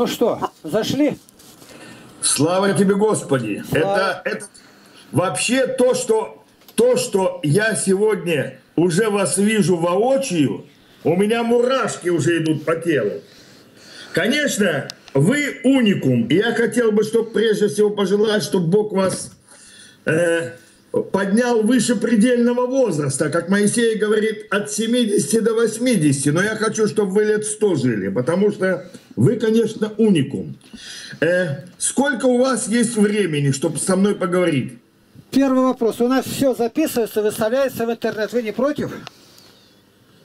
Ну что, зашли? Слава тебе, Господи! Это, это вообще то, что то, что я сегодня уже вас вижу воочию, у меня мурашки уже идут по телу. Конечно, вы уникум. И я хотел бы, чтобы прежде всего пожелать, чтобы Бог вас э, поднял выше предельного возраста, как Моисей говорит, от 70 до 80. Но я хочу, чтобы вы лет 100 жили, потому что вы, конечно, уникум. Э, сколько у вас есть времени, чтобы со мной поговорить? Первый вопрос. У нас все записывается, выставляется в интернет. Вы не против?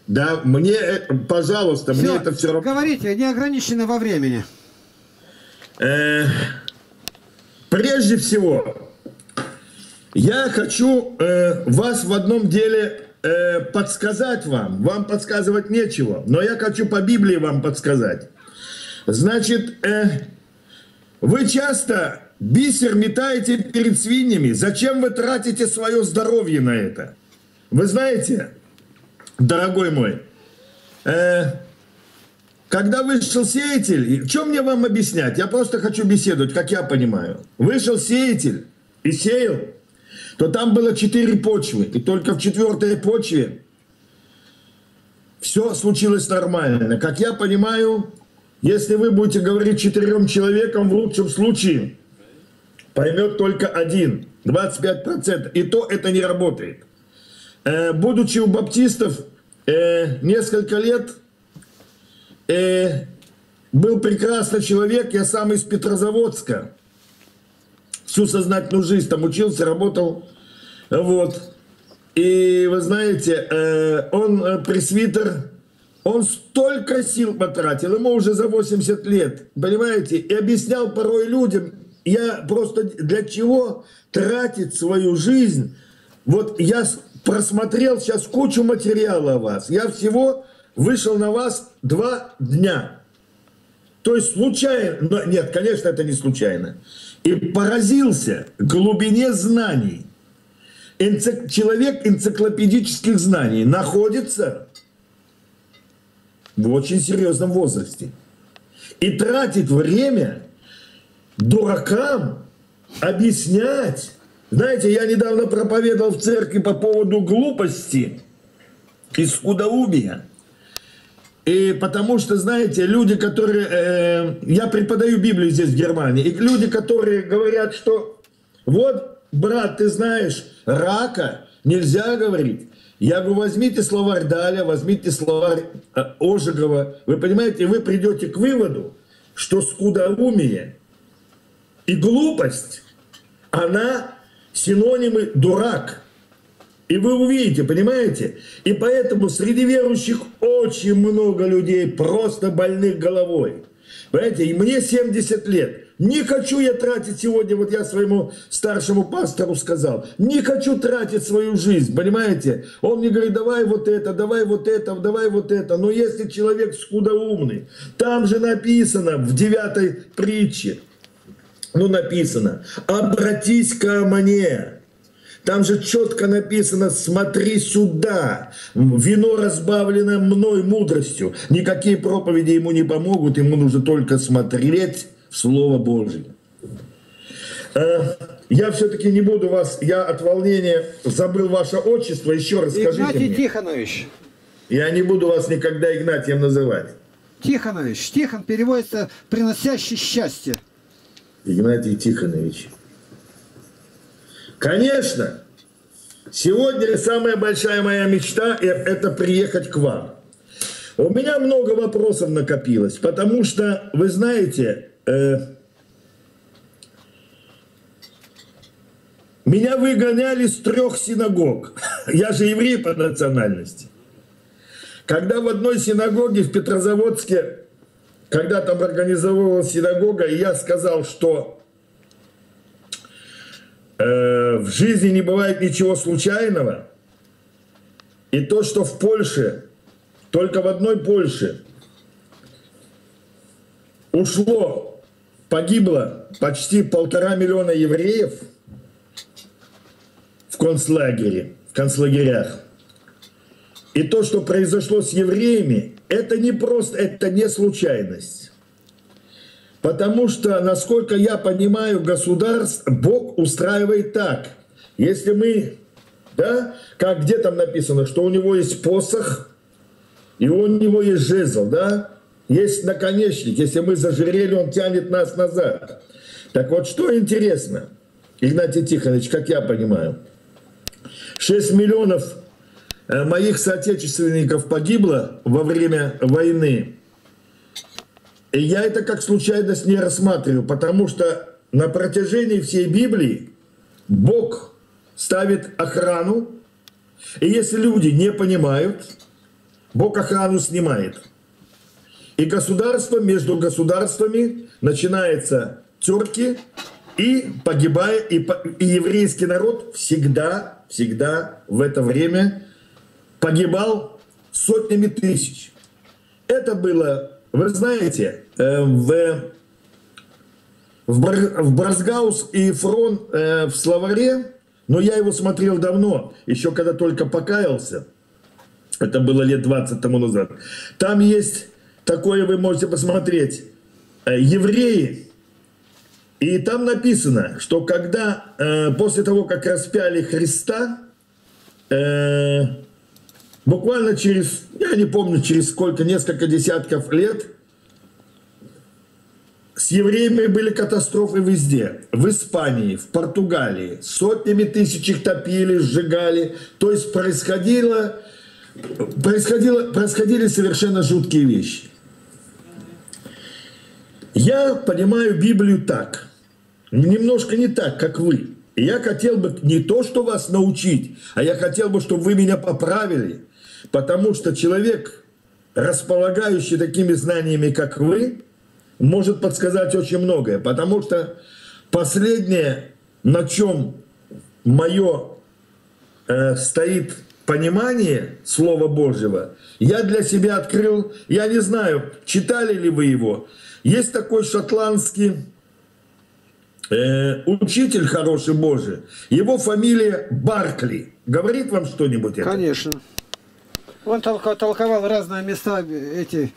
Да, мне, э, пожалуйста, все, мне это все равно. Говорите, не ограничено во времени. Э, прежде всего, я хочу э, вас в одном деле э, подсказать вам. Вам подсказывать нечего, но я хочу по Библии вам подсказать. Значит, э, вы часто бисер метаете перед свиньями. Зачем вы тратите свое здоровье на это? Вы знаете, дорогой мой, э, когда вышел сеятель, что мне вам объяснять? Я просто хочу беседовать, как я понимаю. Вышел сеятель и сеял, то там было четыре почвы. И только в четвертой почве все случилось нормально. Как я понимаю, если вы будете говорить четырем человекам, в лучшем случае поймет только один, 25%. И то это не работает. Э, будучи у баптистов э, несколько лет, э, был прекрасный человек, я сам из Петрозаводска. Всю сознательную жизнь там учился, работал. Вот. И вы знаете, он пресвитер, он столько сил потратил, ему уже за 80 лет, понимаете, и объяснял порой людям, я просто для чего тратить свою жизнь, вот я просмотрел сейчас кучу материала о вас. Я всего вышел на вас два дня. То есть случайно, нет, конечно, это не случайно. И поразился глубине знаний. Энцик, человек энциклопедических знаний находится в очень серьезном возрасте. И тратит время дуракам объяснять, знаете, я недавно проповедовал в церкви по поводу глупости и скудоумия. И потому что, знаете, люди, которые... Э, я преподаю Библию здесь, в Германии. И люди, которые говорят, что вот, брат, ты знаешь, рака нельзя говорить. Я говорю, возьмите словарь Даля, возьмите словарь э, Ожегова. Вы понимаете, вы придете к выводу, что скудоумие и глупость, она синонимы дурак. И вы увидите, понимаете? И поэтому среди верующих очень много людей просто больных головой. Понимаете, и мне 70 лет. Не хочу я тратить сегодня, вот я своему старшему пастору сказал, не хочу тратить свою жизнь, понимаете? Он мне говорит, давай вот это, давай вот это, давай вот это. Но если человек скудоумный, там же написано в девятой притче, ну, написано, обратись ко мне. Там же четко написано, смотри сюда, вино разбавлено мной мудростью. Никакие проповеди ему не помогут, ему нужно только смотреть в Слово Божье. Э, я все-таки не буду вас, я от волнения забыл ваше отчество, еще раз скажите Игнатий мне. Тихонович. Я не буду вас никогда Игнатием называть. Тихонович. Тихон переводится «приносящий счастье». Игнатий Тихонович. Конечно, сегодня самая большая моя мечта – это приехать к вам. У меня много вопросов накопилось, потому что, вы знаете, э, меня выгоняли с трех синагог. Я же еврей по национальности. Когда в одной синагоге в Петрозаводске когда там организовывалась синагога, я сказал, что э, в жизни не бывает ничего случайного, и то, что в Польше, только в одной Польше ушло, погибло почти полтора миллиона евреев в концлагере, в концлагерях. И то, что произошло с евреями, это не просто, это не случайность. Потому что, насколько я понимаю, государство, Бог устраивает так. Если мы, да, как где там написано, что у него есть посох, и у него есть жезл, да, есть наконечник. Если мы зажирели, он тянет нас назад. Так вот, что интересно, Игнатий Тихонович, как я понимаю, 6 миллионов э, моих соотечественников погибло во время войны. Я это как случайность не рассматриваю, потому что на протяжении всей Библии Бог ставит охрану, и если люди не понимают, Бог охрану снимает. И государство между государствами начинается терки, и погибая, и, и еврейский народ всегда, всегда в это время погибал сотнями тысяч. Это было, вы знаете, в, в, Бар, в Бразгаус и Фрон э, в словаре, но я его смотрел давно, еще когда только покаялся, это было лет 20 тому назад. Там есть такое, вы можете посмотреть, э, евреи, и там написано, что когда э, после того, как распяли Христа, э, буквально через, я не помню, через сколько, несколько десятков лет, с евреями были катастрофы везде. В Испании, в Португалии. Сотнями тысяч их топили, сжигали. То есть происходило, происходило, происходили совершенно жуткие вещи. Я понимаю Библию так, немножко не так, как вы. Я хотел бы не то, что вас научить, а я хотел бы, чтобы вы меня поправили. Потому что человек, располагающий такими знаниями, как вы, может подсказать очень многое. Потому что последнее, на чем мое э, стоит понимание Слова Божьего, я для себя открыл, я не знаю, читали ли вы его, есть такой шотландский э, учитель хороший Божий. Его фамилия Баркли. Говорит вам что-нибудь это? Конечно. Он толковал разные места эти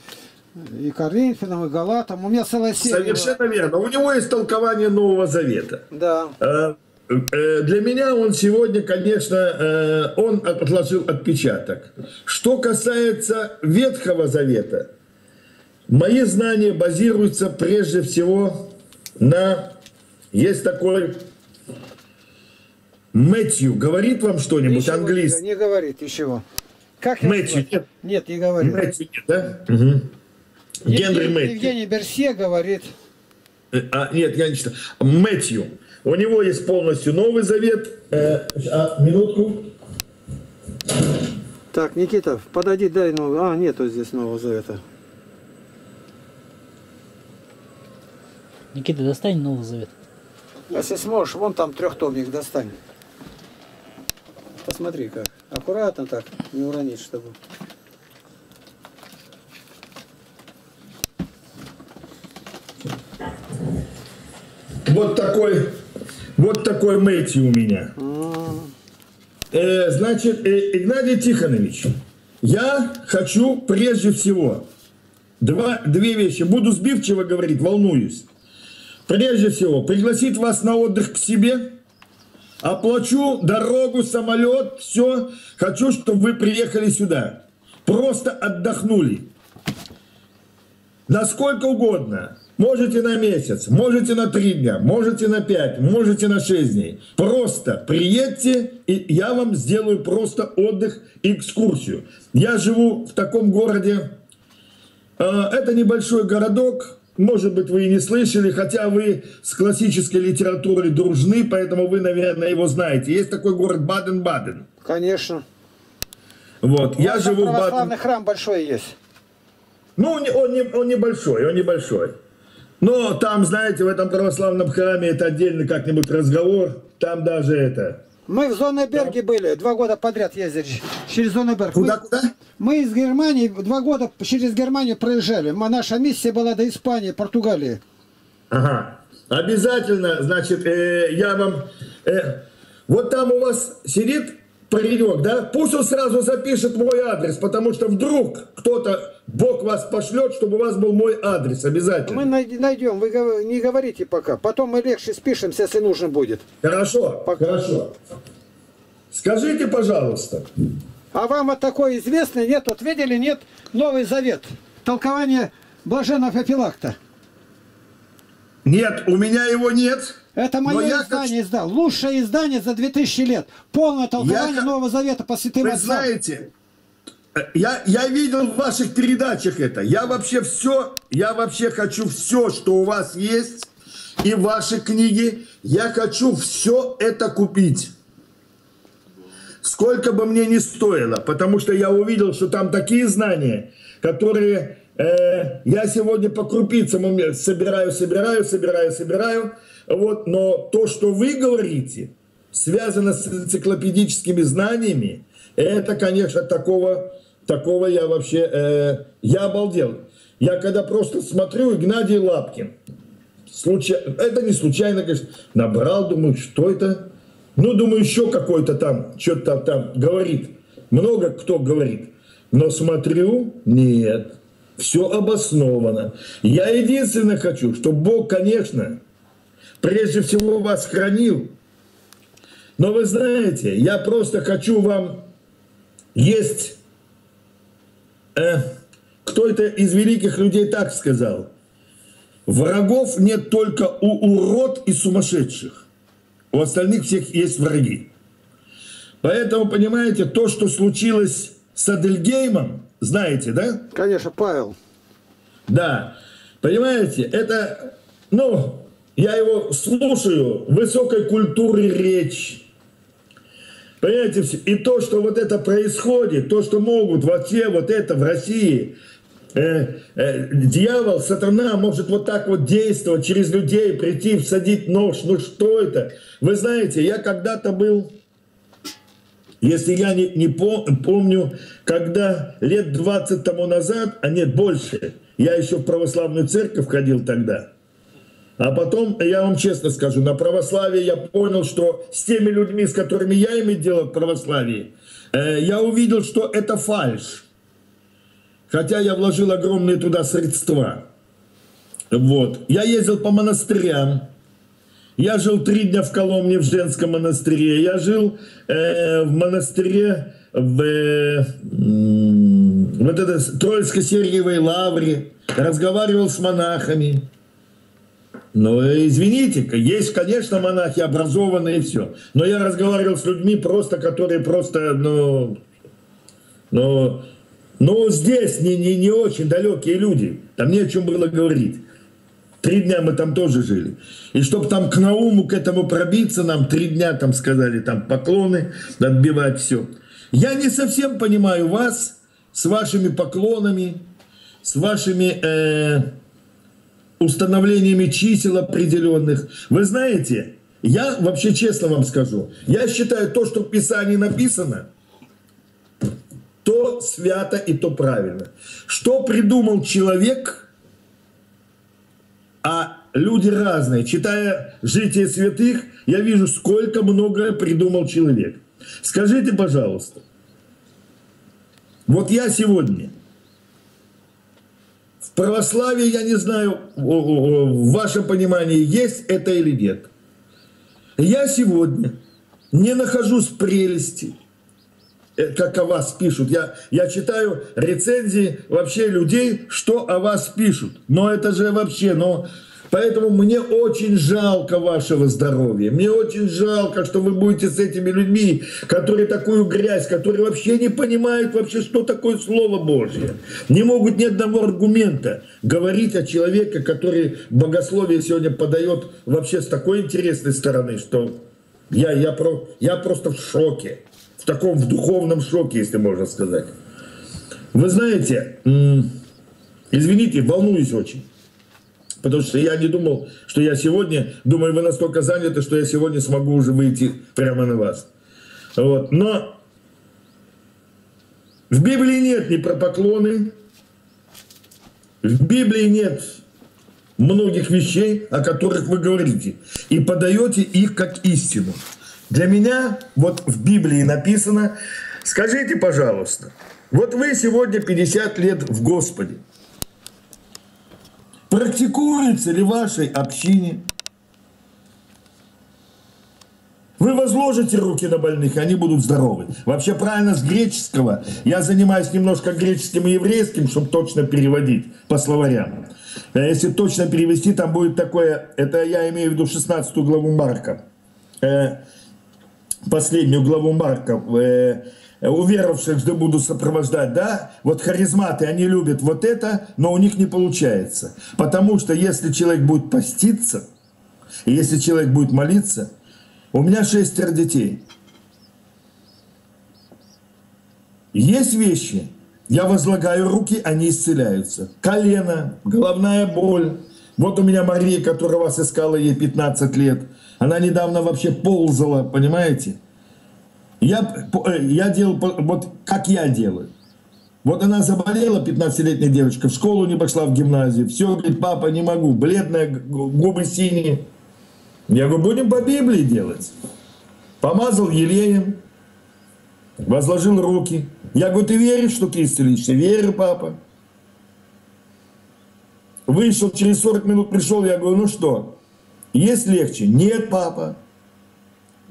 и Коринфянам, и Галатам. У меня целая серия. Совершенно верно. У него есть толкование Нового Завета. Да. Э, э, для меня он сегодня, конечно, э, он отложил отпечаток. Что касается Ветхого Завета, Мои знания базируются прежде всего на... Есть такой Мэтью. Говорит вам что-нибудь английский? Не говорит ничего. Как Мэтью нет? Нет, не говорит. Мэтью нет, да? Угу. Генри Мэтью. Евгений Берсе говорит. Э, а, нет, я не читаю. Мэтью. У него есть полностью Новый Завет. Э, а, минутку. Так, Никита, подойди, дай новый. А, нету здесь Нового Завета. Никита, достань Новый Завет. Если сможешь, вон там трехтомник достань. Посмотри как. Аккуратно так, не уронить, чтобы... Вот такой, вот такой Мэйти у меня. Э, значит, э, Игнатий Тихонович, я хочу прежде всего два, две вещи. Буду сбивчиво говорить, волнуюсь. Прежде всего, пригласить вас на отдых к себе, оплачу дорогу, самолет, все. Хочу, чтобы вы приехали сюда. Просто отдохнули. Насколько угодно. Можете на месяц, можете на три дня, можете на пять, можете на шесть дней. Просто приедьте, и я вам сделаю просто отдых и экскурсию. Я живу в таком городе. Э, это небольшой городок, может быть, вы и не слышали, хотя вы с классической литературой дружны, поэтому вы, наверное, его знаете. Есть такой город Баден-Баден. Конечно. Вот, У я живу в Баден. Храм большой есть. Ну, он, не, он небольшой, он небольшой. Но там, знаете, в этом православном храме это отдельный как-нибудь разговор. Там даже это... Мы в Зоннеберге были, два года подряд ездили через Зоннеберг. Куда, мы, куда? Мы из Германии, два года через Германию проезжали. Наша миссия была до Испании, Португалии. Ага. Обязательно, значит, э, я вам... Э, вот там у вас сидит паренек, да, пусть он сразу запишет мой адрес, потому что вдруг кто-то, Бог вас пошлет, чтобы у вас был мой адрес обязательно. Мы найдем, вы не говорите пока. Потом мы легче спишемся, если нужно будет. Хорошо, пока. хорошо. Скажите, пожалуйста. А вам вот такое известное нет? Вот видели, нет? Новый Завет. Толкование Блаженного Феофилакта. Нет, у меня его нет. Это мое я издание как... издал. Лучшее издание за 2000 лет. Полное толкование я... Нового Завета по святым Вы отцам. знаете, я, я видел в ваших передачах это. Я вообще все, я вообще хочу все, что у вас есть, и ваши книги, я хочу все это купить. Сколько бы мне ни стоило, потому что я увидел, что там такие знания, которые э, я сегодня по крупицам собираю, собираю, собираю, собираю, вот, но то, что вы говорите, связано с энциклопедическими знаниями, это, конечно, такого, такого я вообще, э, я обалдел. Я когда просто смотрю Игнатий Лапкин, случай, это не случайно, конечно, набрал, думаю, что это? Ну, думаю, еще какой-то там, что-то там говорит. Много кто говорит. Но смотрю, нет, все обосновано. Я единственное хочу, чтобы Бог, конечно, прежде всего вас хранил. Но вы знаете, я просто хочу вам есть... Э, кто это из великих людей так сказал? Врагов нет только у урод и сумасшедших. У остальных всех есть враги. Поэтому, понимаете, то, что случилось с Адельгеймом, знаете, да? Конечно, Павел. Да. Понимаете, это, ну, я его слушаю, высокой культуры речь. Понимаете, и то, что вот это происходит, то, что могут вообще вот это в России, э, э, дьявол, сатана может вот так вот действовать, через людей прийти, всадить нож, ну что это? Вы знаете, я когда-то был, если я не, не помню, когда лет 20 тому назад, а нет, больше, я еще в православную церковь ходил тогда – а потом, я вам честно скажу, на православии я понял, что с теми людьми, с которыми я имею дело в православии, э, я увидел, что это фальш. Хотя я вложил огромные туда средства. Вот. Я ездил по монастырям. Я жил три дня в Коломне в женском монастыре. Я жил э, в монастыре в, э, вот это Троицко-Сергиевой лавре. Разговаривал с монахами. Ну, извините, есть, конечно, монахи образованные и все. Но я разговаривал с людьми просто, которые просто, ну, ну, ну здесь не, не, не очень далекие люди. Там не о чем было говорить. Три дня мы там тоже жили. И чтобы там к Науму, к этому пробиться, нам три дня там сказали, там поклоны, отбивать все. Я не совсем понимаю вас с вашими поклонами, с вашими... Э, установлениями чисел определенных. Вы знаете, я вообще честно вам скажу, я считаю то, что в Писании написано, то свято и то правильно. Что придумал человек, а люди разные. Читая «Житие святых», я вижу, сколько многое придумал человек. Скажите, пожалуйста, вот я сегодня православие, я не знаю, в вашем понимании, есть это или нет. Я сегодня не нахожусь в прелести, как о вас пишут. Я, я читаю рецензии вообще людей, что о вас пишут. Но это же вообще, но Поэтому мне очень жалко вашего здоровья. Мне очень жалко, что вы будете с этими людьми, которые такую грязь, которые вообще не понимают вообще, что такое Слово Божье. Не могут ни одного аргумента говорить о человеке, который богословие сегодня подает вообще с такой интересной стороны, что я, я, про, я просто в шоке. Таком в духовном шоке, если можно сказать. Вы знаете, извините, волнуюсь очень. Потому что я не думал, что я сегодня, думаю, вы настолько заняты, что я сегодня смогу уже выйти прямо на вас. Вот. Но в Библии нет ни про поклоны, в Библии нет многих вещей, о которых вы говорите, и подаете их как истину. Для меня, вот в Библии написано, скажите, пожалуйста, вот вы сегодня 50 лет в Господе. Практикуется ли в вашей общине? Вы возложите руки на больных, и они будут здоровы. Вообще правильно с греческого. Я занимаюсь немножко греческим и еврейским, чтобы точно переводить по словарям. А если точно перевести, там будет такое, это я имею в виду 16 главу Марка. Э, последнюю главу Марка. Э, уверовавших же буду сопровождать, да, вот харизматы, они любят вот это, но у них не получается. Потому что если человек будет поститься, если человек будет молиться, у меня шестеро детей. Есть вещи, я возлагаю руки, они исцеляются. Колено, головная боль. Вот у меня Мария, которая вас искала, ей 15 лет. Она недавно вообще ползала, понимаете? Я, э, я делал, вот как я делаю. Вот она заболела, 15-летняя девочка, в школу не пошла, в гимназию. Все, говорит, папа, не могу. Бледная, губы синие. Я говорю, будем по Библии делать. Помазал елеем, возложил руки. Я говорю, ты веришь, что ты исцелишься? Верю, папа. Вышел, через 40 минут пришел, я говорю, ну что, есть легче? Нет, папа.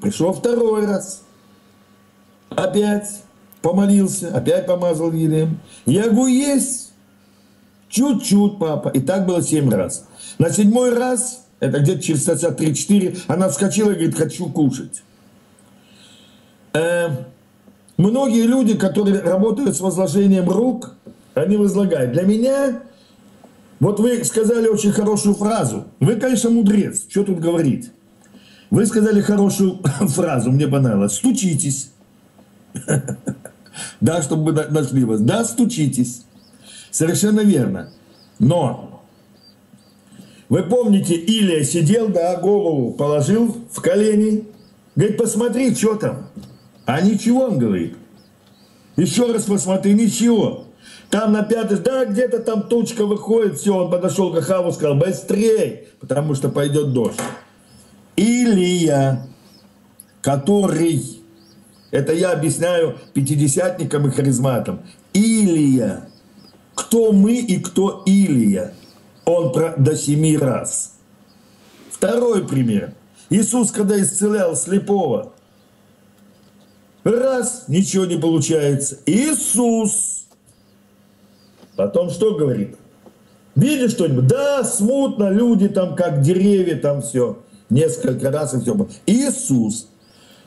Пришел второй раз. Опять помолился, опять помазал елеем. Я говорю, есть. Чуть-чуть, папа. И так было семь раз. На седьмой раз, это где-то через часа 3-4, она вскочила и говорит, хочу кушать. Э, многие люди, которые работают с возложением рук, они возлагают. Для меня, вот вы сказали очень хорошую фразу. Вы, конечно, мудрец, что тут говорить. Вы сказали хорошую фразу, мне понравилось. Стучитесь. Да, чтобы мы нашли вас. Да, стучитесь. Совершенно верно. Но вы помните, Илия сидел, да, голову положил в колени. Говорит, посмотри, что там. А ничего, он говорит. Еще раз посмотри, ничего. Там на пятый, да, где-то там тучка выходит, все, он подошел к Ахаву, сказал, быстрей, потому что пойдет дождь. Илия, который это я объясняю пятидесятникам и харизматам. Илия. Кто мы и кто Илия? Он про, до семи раз. Второй пример. Иисус, когда исцелял слепого, раз, ничего не получается. Иисус. Потом что говорит? Видишь что-нибудь? Да, смутно, люди там как деревья, там все. Несколько раз и все. Иисус.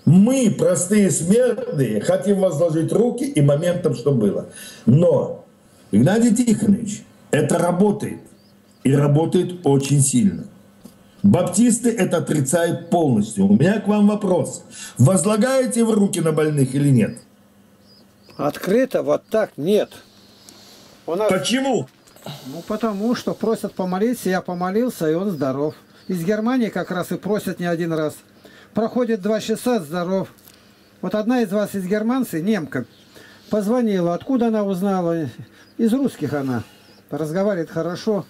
Мы, простые смертные, хотим возложить руки и моментом, что было. Но, Игнатий Тихонович, это работает. И работает очень сильно. Баптисты это отрицают полностью. У меня к вам вопрос. Возлагаете вы руки на больных или нет? Открыто вот так нет. У нас... Почему? Ну, потому что просят помолиться, я помолился, и он здоров. Из Германии как раз и просят не один раз. Проходит два часа, здоров. Вот одна из вас из германцы, немка, позвонила. Откуда она узнала? Из русских она. Разговаривает хорошо.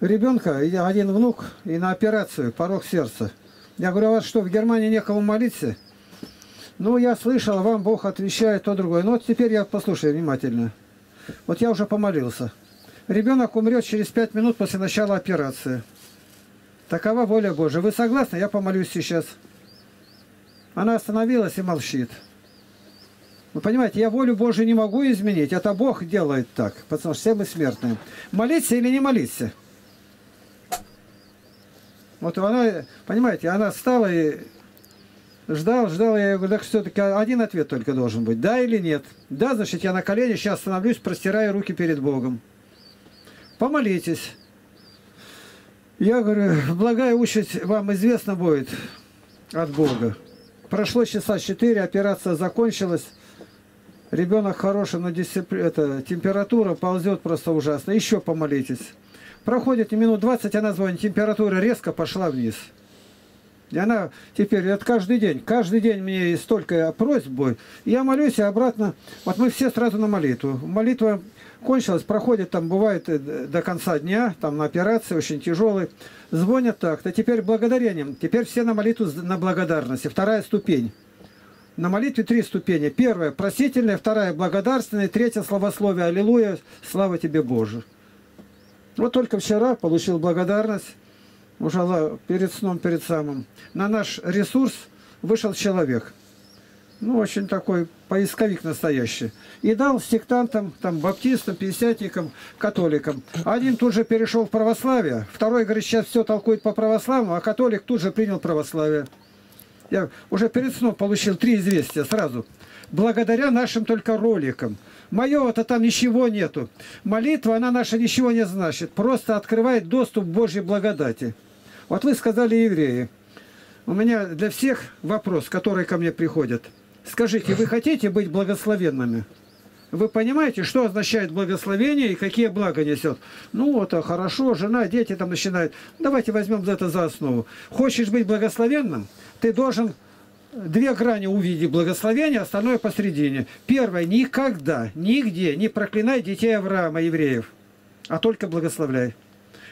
Ребенка, один внук, и на операцию, порог сердца. Я говорю, а вас что, в Германии некому молиться? Ну, я слышал, вам Бог отвечает то другое. Ну, вот теперь я послушаю внимательно. Вот я уже помолился. Ребенок умрет через пять минут после начала операции. Такова воля Божия. Вы согласны? Я помолюсь сейчас. Она остановилась и молчит. Вы понимаете, я волю Божию не могу изменить. Это Бог делает так, потому что все мы смертные. Молиться или не молиться? Вот она, понимаете, она встала и ждал, ждал, я говорю, так все-таки один ответ только должен быть, да или нет. Да, значит, я на колени сейчас становлюсь, простираю руки перед Богом. Помолитесь. Я говорю, благая участь вам известна будет от Бога. Прошло часа 4, операция закончилась. Ребенок хороший, но дисципли... это, температура ползет просто ужасно. Еще помолитесь. Проходит минут 20, она звонит, температура резко пошла вниз. И она теперь, это каждый день, каждый день мне столько просьб будет. Я молюсь, и обратно, вот мы все сразу на молитву. Молитва кончилась, проходит там, бывает э, до конца дня, там на операции очень тяжелый. Звонят так-то, теперь благодарением, теперь все на молитву на благодарности. Вторая ступень. На молитве три ступени. Первая – просительная, вторая – благодарственная, третья – словословие «Аллилуйя, слава тебе, Боже». Вот только вчера получил благодарность, уже перед сном, перед самым. На наш ресурс вышел человек. Ну, очень такой поисковик настоящий. И дал сектантам, там, баптистам, пятидесятникам, католикам. Один тут же перешел в православие, второй, говорит, сейчас все толкует по православному, а католик тут же принял православие. Я уже перед сном получил три известия сразу. Благодаря нашим только роликам. Моего-то там ничего нету. Молитва, она наша ничего не значит. Просто открывает доступ к Божьей благодати. Вот вы сказали евреи. У меня для всех вопрос, который ко мне приходит. Скажите, вы хотите быть благословенными? Вы понимаете, что означает благословение и какие блага несет? Ну вот, а хорошо, жена, дети там начинают. Давайте возьмем это за основу. Хочешь быть благословенным? Ты должен две грани увидеть благословения, остальное посередине. Первое, никогда, нигде не проклинай детей Авраама, евреев, а только благословляй.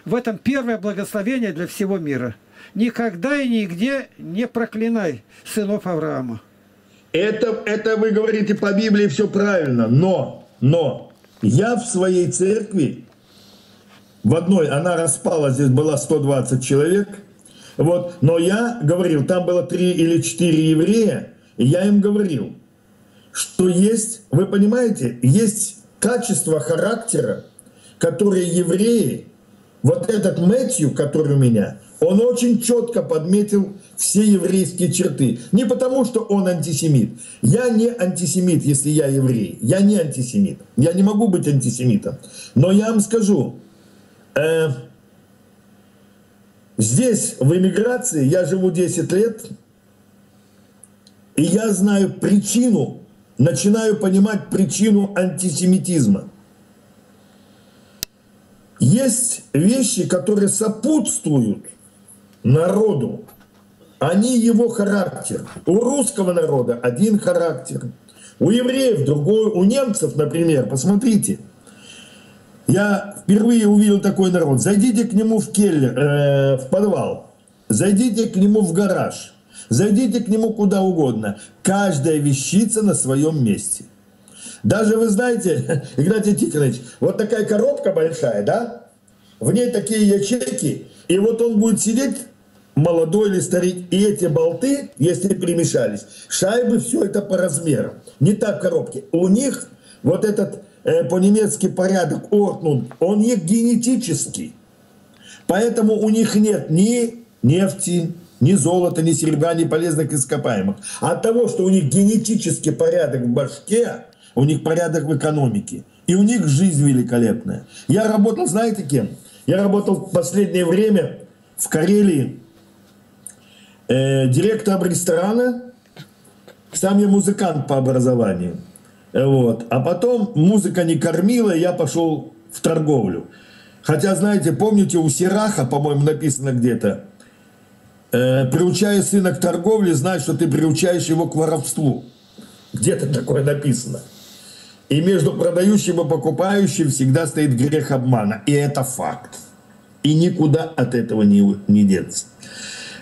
В этом первое благословение для всего мира. Никогда и нигде не проклинай сынов Авраама. Это, это вы говорите по Библии все правильно, но, но я в своей церкви, в одной, она распала, здесь было 120 человек, вот, но я говорил, там было три или четыре еврея, и я им говорил, что есть, вы понимаете, есть качество характера, которые евреи, вот этот Мэтью, который у меня, он очень четко подметил все еврейские черты. Не потому, что он антисемит. Я не антисемит, если я еврей. Я не антисемит. Я не могу быть антисемитом. Но я вам скажу, э, здесь, в эмиграции, я живу 10 лет, и я знаю причину, начинаю понимать причину антисемитизма. Есть вещи, которые сопутствуют народу, они его характер. У русского народа один характер, у евреев другой, у немцев, например, посмотрите. Я впервые увидел такой народ. Зайдите к нему в келлер, э, в подвал, зайдите к нему в гараж, зайдите к нему куда угодно. Каждая вещица на своем месте. Даже вы знаете, Игнатий Тихонович, вот такая коробка большая, да? В ней такие ячейки, и вот он будет сидеть молодой или старик, и эти болты, если перемешались, шайбы, все это по размеру. Не так в коробке. У них вот этот э, по-немецки порядок Ортнун, он их генетический. Поэтому у них нет ни нефти, ни золота, ни серебра, ни полезных ископаемых. От того, что у них генетический порядок в башке, у них порядок в экономике. И у них жизнь великолепная. Я работал, знаете кем? Я работал в последнее время в Карелии э, директором ресторана, сам я музыкант по образованию. Вот. А потом музыка не кормила, я пошел в торговлю. Хотя, знаете, помните, у Сираха, по-моему, написано где-то, э, приучая сына к торговле, знай, что ты приучаешь его к воровству. Где-то такое написано. И между продающим и покупающим всегда стоит грех обмана. И это факт. И никуда от этого не, не деться.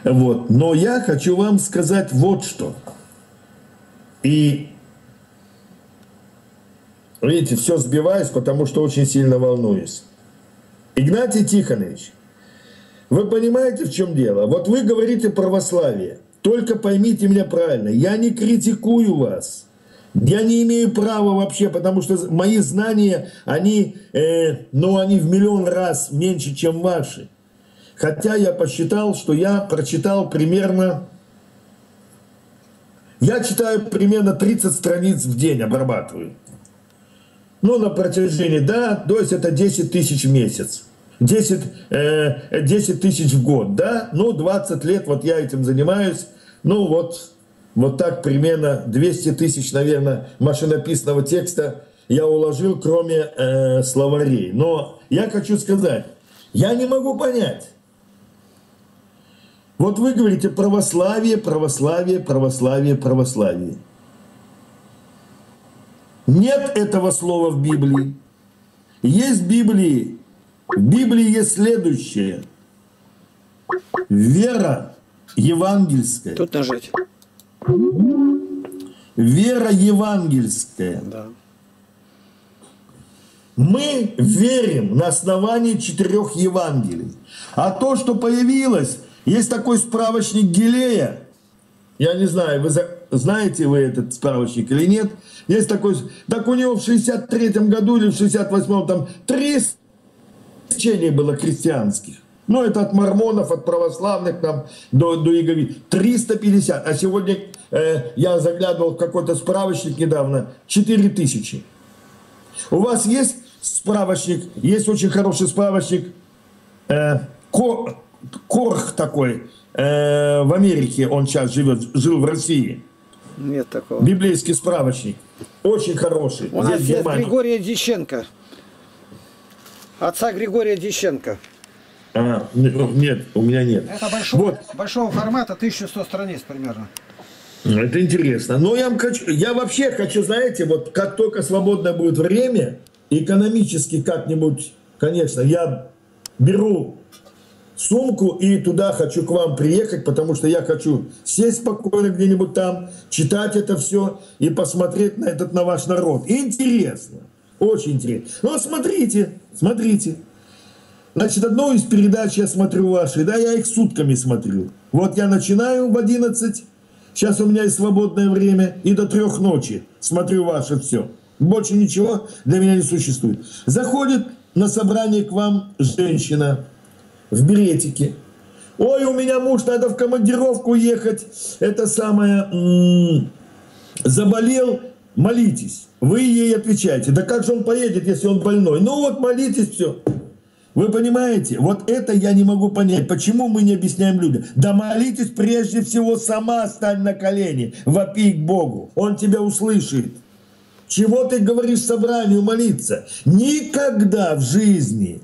Вот. Но я хочу вам сказать вот что. И видите, все сбиваюсь, потому что очень сильно волнуюсь. Игнатий Тихонович, вы понимаете, в чем дело? Вот вы говорите православие. Только поймите меня правильно. Я не критикую вас. Я не имею права вообще, потому что мои знания, они, э, ну, они в миллион раз меньше, чем ваши. Хотя я посчитал, что я прочитал примерно... Я читаю примерно 30 страниц в день, обрабатываю. Ну, на протяжении, да, то есть это 10 тысяч в месяц. 10, э, 10 тысяч в год, да? Ну, 20 лет вот я этим занимаюсь. Ну, вот, вот так примерно 200 тысяч, наверное, машинописного текста я уложил, кроме э, словарей. Но я хочу сказать, я не могу понять, Вот вы говорите православие, православие, православие, православие. Нет этого слова в Библии. Есть в Библии. В Библии есть следующее. Вера евангельская. Тут нажать. Вера евангельская. Да. Мы верим на основании четырех Евангелий. А то, что появилось, есть такой справочник Гилея. Я не знаю, вы знаете вы этот справочник или нет. Есть такой, так у него в 63-м году или в 68-м там три течения было крестьянских. Ну, это от мормонов, от православных там, до, до игови. 350. А сегодня э, я заглядывал в какой-то справочник недавно. 4000. У вас есть справочник? Есть очень хороший справочник. Э, Кор, Корх такой. Э, в Америке он сейчас живет, жил в России. Нет такого. Библейский справочник. Очень хороший. У нас есть Григория Дищенко. Отца Григория Дищенко. А, нет, у меня нет. Это большого, вот. большого формата, 1100 страниц примерно. Это интересно. Но я, хочу, я вообще хочу, знаете, вот как только свободное будет время, экономически как-нибудь, конечно, я беру сумку и туда хочу к вам приехать, потому что я хочу сесть спокойно где-нибудь там, читать это все и посмотреть на этот, на ваш народ. Интересно, очень интересно. Ну, смотрите, смотрите. Значит, одну из передач я смотрю ваши, да, я их сутками смотрю. Вот я начинаю в 11, сейчас у меня есть свободное время, и до трех ночи смотрю ваше все. Больше ничего для меня не существует. Заходит на собрание к вам женщина в беретике. Ой, у меня муж, надо в командировку ехать. Это самое, м -м, заболел, молитесь. Вы ей отвечаете. Да как же он поедет, если он больной? Ну вот молитесь, все. Вы понимаете? Вот это я не могу понять. Почему мы не объясняем людям? Да молитесь прежде всего сама, стань на колени, вопи к Богу. Он тебя услышит. Чего ты говоришь собранию молиться? Никогда в жизни,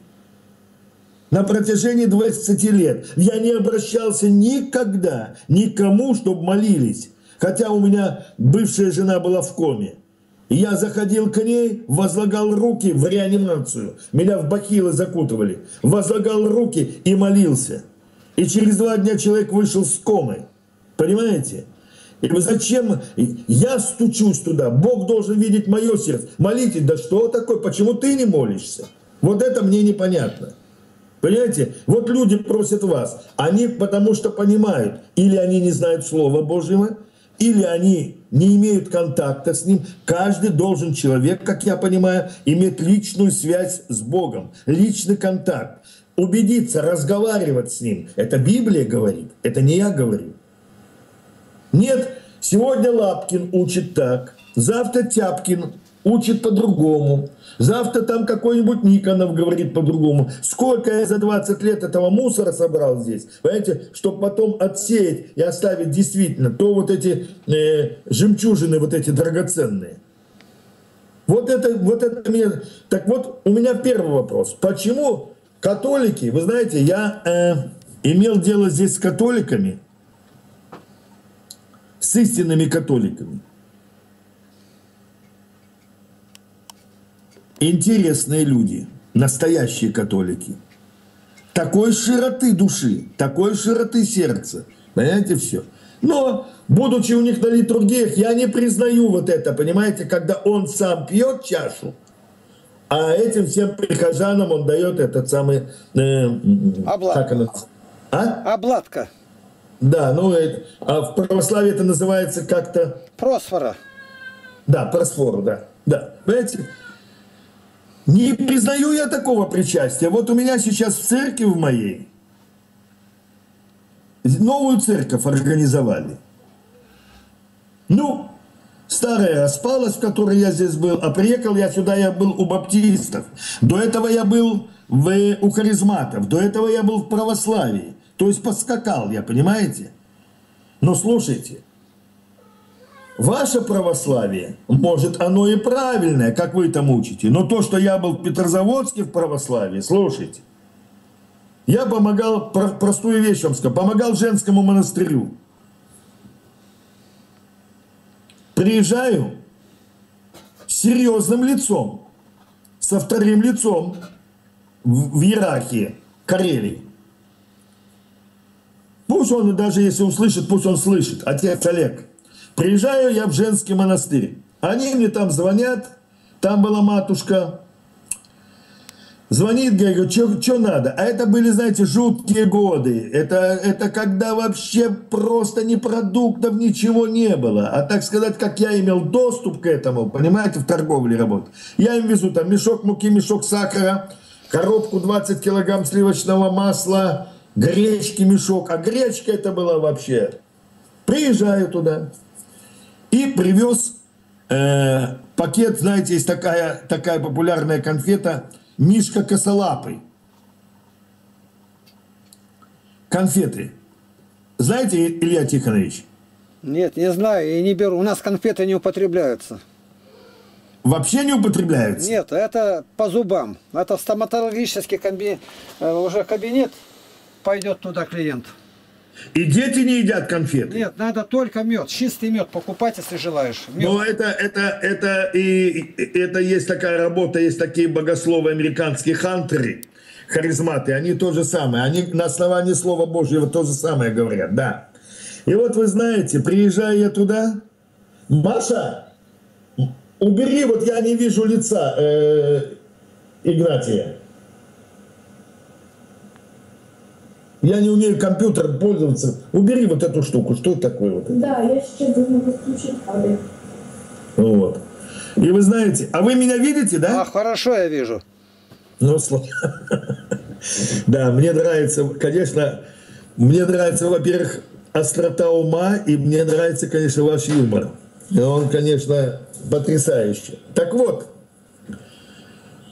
на протяжении 20 лет, я не обращался никогда никому, чтобы молились. Хотя у меня бывшая жена была в коме. Я заходил к ней, возлагал руки в реанимацию. Меня в бахилы закутывали. Возлагал руки и молился. И через два дня человек вышел с комы. Понимаете? И зачем я стучусь туда? Бог должен видеть мое сердце. Молитесь, да что такое? Почему ты не молишься? Вот это мне непонятно. Понимаете? Вот люди просят вас. Они потому что понимают. Или они не знают Слова Божьего, или они не имеют контакта с ним. Каждый должен человек, как я понимаю, иметь личную связь с Богом, личный контакт, убедиться, разговаривать с ним. Это Библия говорит, это не я говорю. Нет, сегодня Лапкин учит так, завтра Тяпкин учит по-другому. Завтра там какой-нибудь Никонов говорит по-другому. Сколько я за 20 лет этого мусора собрал здесь, понимаете, чтобы потом отсеять и оставить действительно то вот эти э, жемчужины, вот эти драгоценные. Вот это, вот это мне... Так вот, у меня первый вопрос. Почему католики, вы знаете, я э, имел дело здесь с католиками, с истинными католиками. Интересные люди, настоящие католики. Такой широты души, такой широты сердца. Понимаете, все. Но, будучи у них на литургиях, я не признаю вот это, понимаете, когда он сам пьет чашу, а этим всем прихожанам он дает этот самый... Э, Обладка. Как она? А? Обладка. Да, ну, это, а в православии это называется как-то... Просфора. Да, просфору, да. Да, понимаете? Не признаю я такого причастия. Вот у меня сейчас в церкви в моей новую церковь организовали. Ну, старая распалась, в которой я здесь был, а приехал я сюда, я был у баптистов. До этого я был в, у харизматов, до этого я был в православии. То есть подскакал я, понимаете? Но слушайте, Ваше православие, может, оно и правильное, как вы там учите, но то, что я был в Петрозаводске в православии, слушайте, Я помогал, про- простую вещь вам скажу, помогал женскому монастырю. Приезжаю с серьезным лицом, со вторым лицом в, в иерархии Карелии. Пусть он, даже если услышит, пусть он слышит, отец Олег. Приезжаю я в женский монастырь. Они мне там звонят, там была матушка, Звонит, говорю, что надо? А это были, знаете, жуткие годы. Это, это когда вообще просто ни продуктов, ничего не было. А так сказать, как я имел доступ к этому, понимаете, в торговле работать. Я им везу там мешок муки, мешок сахара, коробку 20 килограмм сливочного масла, гречки мешок. А гречка это была вообще. Приезжаю туда и привез э, пакет, знаете, есть такая, такая популярная конфета – Мишка Косолапый. Конфеты. Знаете, Илья Тихонович? Нет, не знаю и не беру. У нас конфеты не употребляются. Вообще не употребляются? Нет, это по зубам. Это стоматологический комби... Э, уже кабинет. Пойдет туда клиент. И дети не едят конфеты? Нет, надо только мед, чистый мед покупать, если желаешь. Мед. Но это, это, это, и, это есть такая работа, есть такие богословы, американские хантеры, харизматы, они то же самое, они на основании Слова Божьего то же самое говорят, да. И вот вы знаете, приезжаю я туда, Маша, убери, вот я не вижу лица э, Игнатия. Я не умею компьютером пользоваться. Убери вот эту штуку. Что это такое? Вот это? Да, я сейчас должна подключить кабель. Вот. И вы знаете, а вы меня видите, да? А, хорошо я вижу. Ну, слава. Да, мне нравится, конечно, мне нравится, во-первых, острота ума, и мне нравится, конечно, ваш юмор. И он, конечно, потрясающий. Так вот,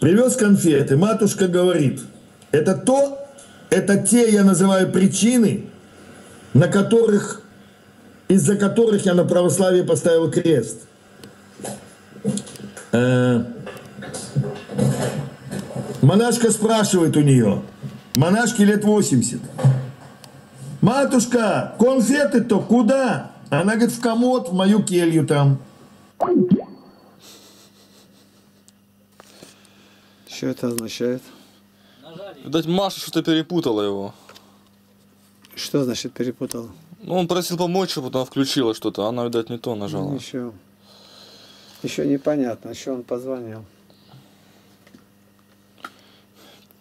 привез конфеты, матушка говорит, это то, это те, я называю, причины, на которых, из-за которых я на православие поставил крест. Э, Монашка спрашивает у нее, монашке лет 80, матушка, конфеты-то куда? Она говорит, в комод, в мою келью там. Что это означает? Видать, Маша что-то перепутала его. Что значит перепутал? Ну, он просил помочь, чтобы она включила что-то, она, видать, не то нажала. Еще, еще непонятно, еще он позвонил.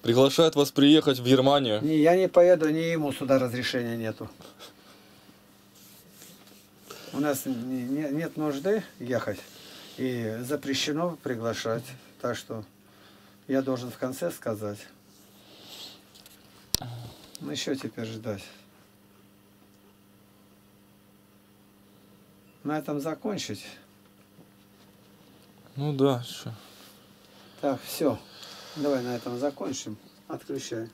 Приглашает вас приехать в Германию. Не, я не поеду, ни ему сюда разрешения нету. У нас не- не- нет нужды ехать и запрещено приглашать. Так что я должен в конце сказать. Ну еще теперь ждать. На этом закончить. Ну да, что. Так, все. Давай на этом закончим. Отключай.